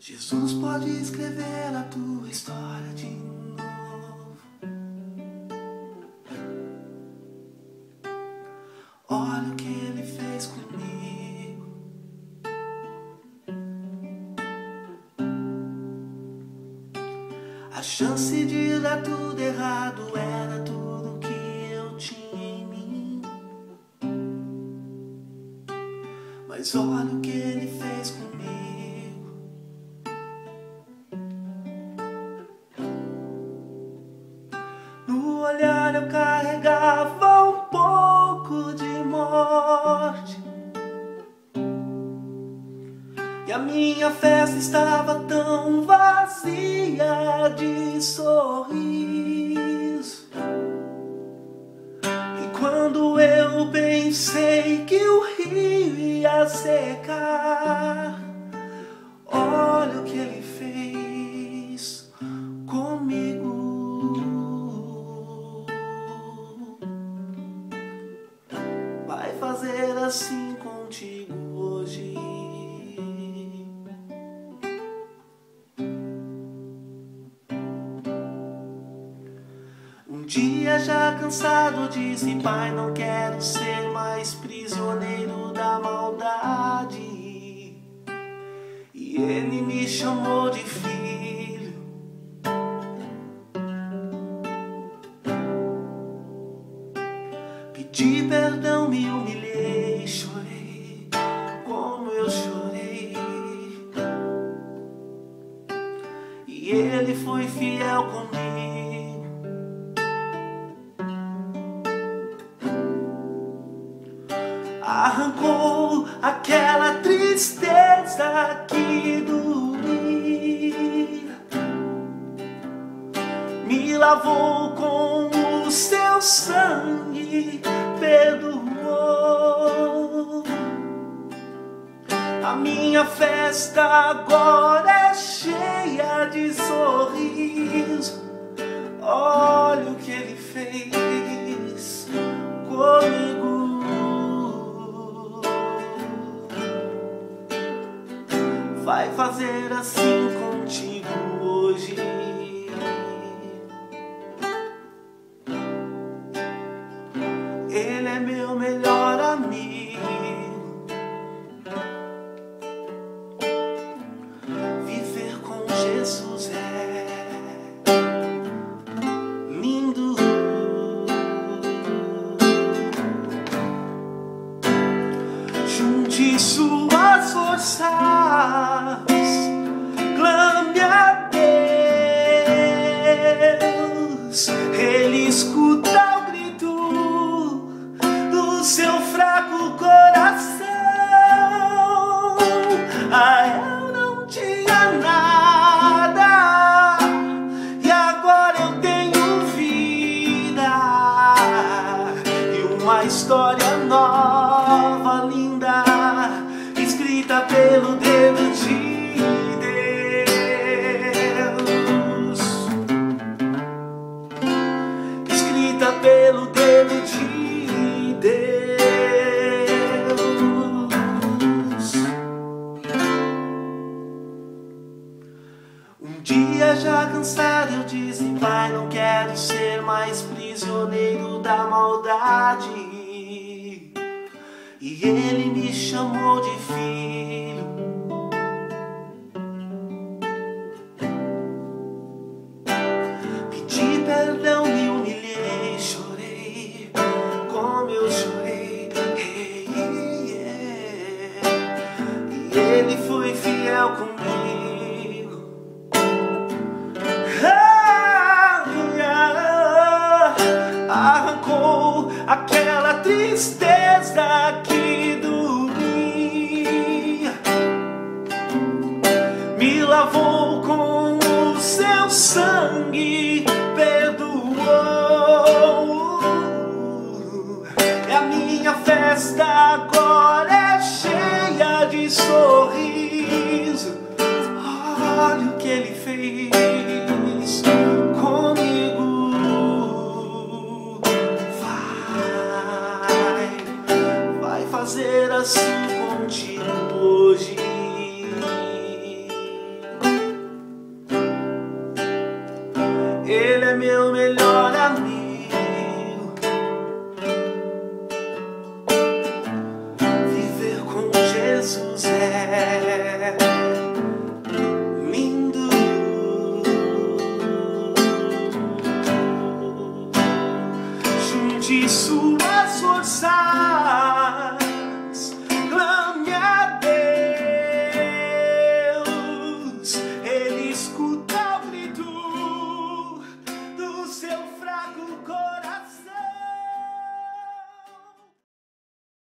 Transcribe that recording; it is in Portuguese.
Jesus pode escrever a tua história de novo. Olha o que ele fez comigo. A chance de dar tudo errado era tudo que eu tinha em mim. Mas olha o que ele fez comigo. Olhar eu carregava um pouco de morte. E a minha festa estava tão vazia de sorriso. E quando eu pensei que o rio ia secar, assim contigo hoje. Um dia já cansado disse pai não quero ser mais prisioneiro da maldade. E ele me chamou de filho. Pedi perdão, me humilhei, E ele foi fiel comigo. Arrancou aquela tristeza que doía me lavou com o seu sangue, perdoou. A minha festa agora é cheia de sorriso. Olha o que ele fez comigo. Vai fazer assim contigo hoje. Suas forças, clame a Deus. Ele escuta o grito do seu fraco coração. Ah, eu não tinha nada e agora eu tenho vida e uma história nova, já cansado eu disse, pai, não quero ser mais prisioneiro da maldade. E ele me chamou de filho. Pedi perdão, me humilhei, chorei como eu chorei. Hey, yeah. E ele foi fiel comigo. O seu Junte suas forças.